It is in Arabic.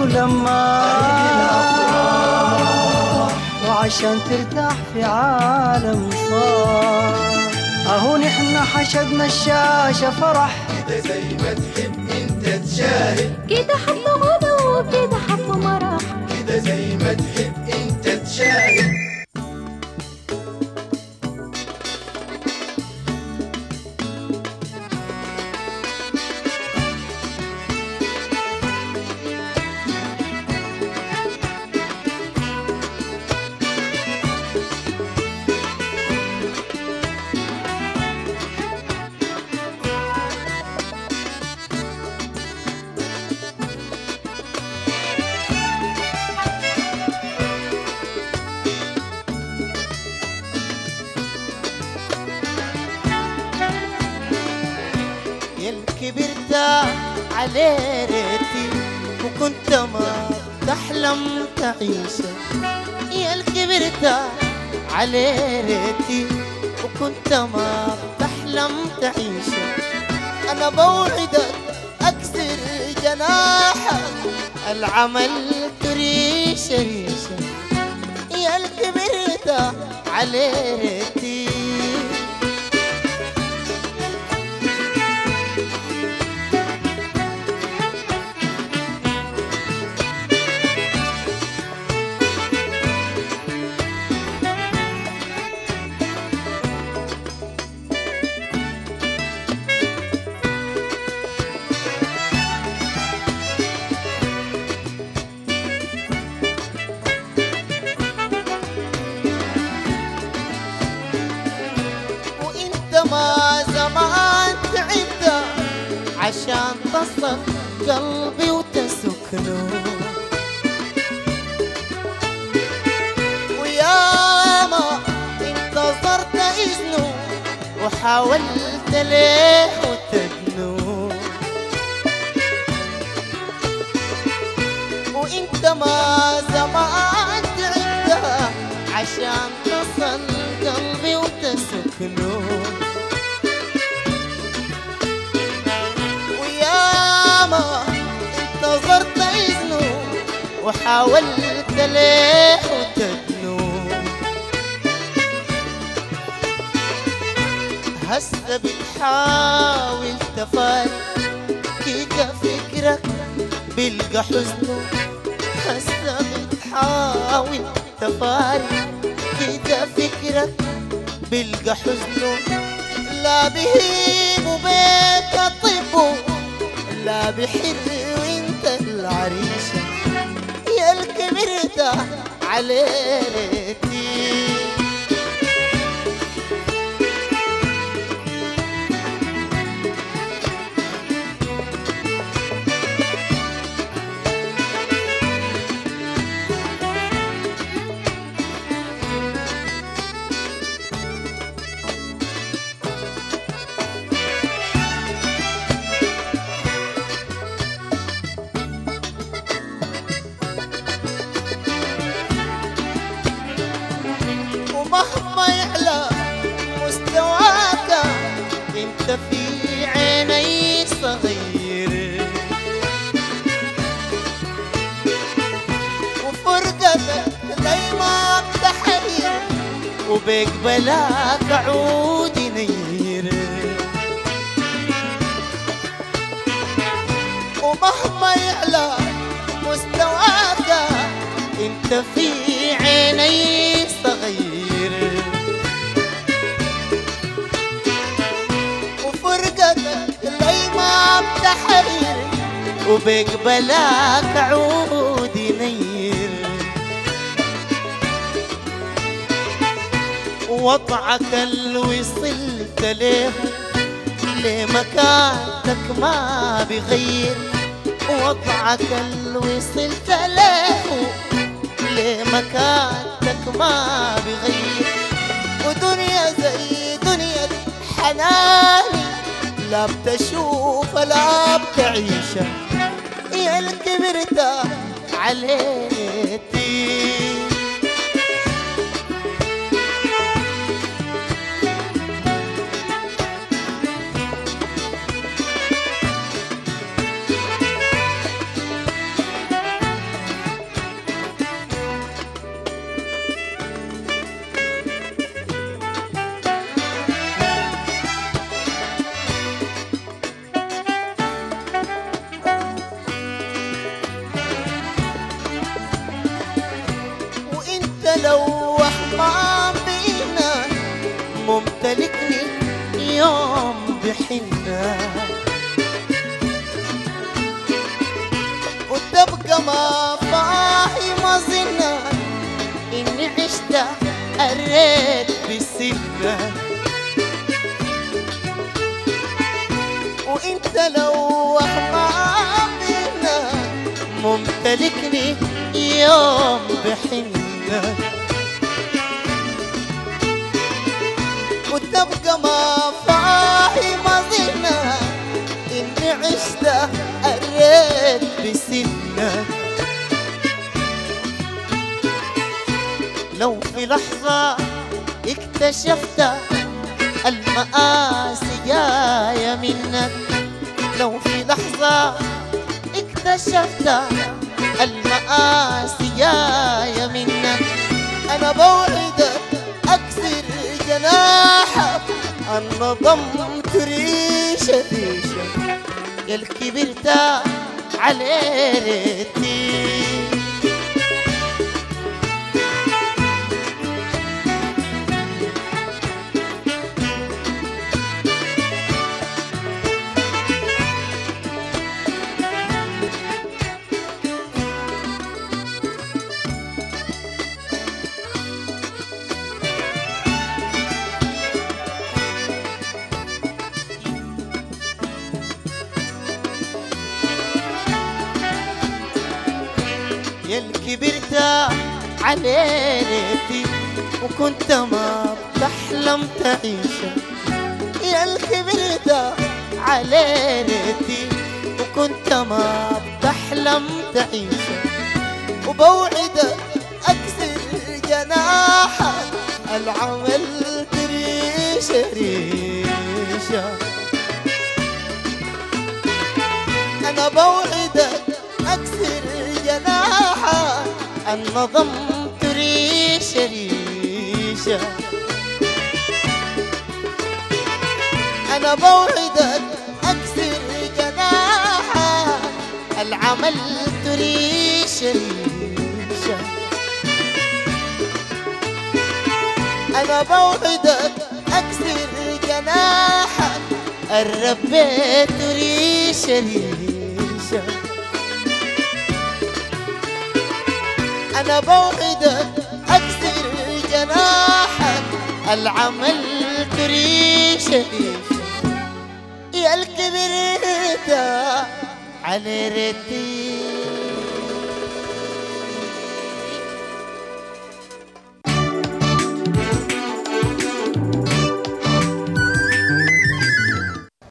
ولما وعشان ترتاح في عالم صار. أهو نحن حشدنا الشاشة فرح. كده زي ما تحب أنت تشاهد. كده حب غنى وكده حب مرح كده زي ما تحب أنت تشاهد. الكبرت على ريتي وكنت ما تحلم تعيش يا الكبرت على ريتي وكنت ما تحلم تعيش أنا بوعدك أكسر جناحك العمل تريش ريشه يا الكبرت على تصل قلبي وتسكنه. ويا ما انتظرت إذنه وحاولت ليه وتدنو وإنت ما زمان تعبت عشان تصل قلبي وتسكنه. وحاولت ليه وتدنو. هسه بتحاول تفارق كده فكرك بلقى حزنه. هسه بتحاول تفارق كده فكرك بلقى حزنه. لا بهيب وبيك طيبه لا بحلو انت العريشة يا الكبرت ومهما يعلى مستواك إنت في عيني صغير. وفرقتك دايما بتحير وبيك بلاك عود ينير ومهما يعلى مستواك إنت في عيني وبيك بلاك عود ينير وضعك اللي وصلت له لمكانتك ما بغير وضعك اللي وصلت له لمكانتك ما بغير ودنيا زي دنيا حناني لا بتشوف لا بتعيشها يا الكبرت عليتي. لو ما بينا ممتلكني يوم بحنا. وتبقى ما فاهم ظنا إني عشت قريت بسنة وإنت لو ما بينا ممتلكني يوم وتبقى ما فاهم ظنا إني عشت قريت بسنة. لو في لحظة اكتشفت المآسي جاية منك لو في لحظة اكتشفت بوعدك أكسر جناحك أنا ضمت ريشة ريشة يا الكبرت عليه على وكنت ما بتحلم تعيشها يا اللي كبرت على وكنت ما بتحلم تعيشها وبوعدك أكسر جناحك العمل تريشة ريشة. أنا بوعدك أكسر جناحك النظمت ريشة ريشة أنا بوعدك أكسر جناحك العمل ريشة ريشة أنا بوعدك أكسر جناحك الربيت ريشة ريشة أنا بوعدك جناحك العمل ريشة يا الكبرت على ريتي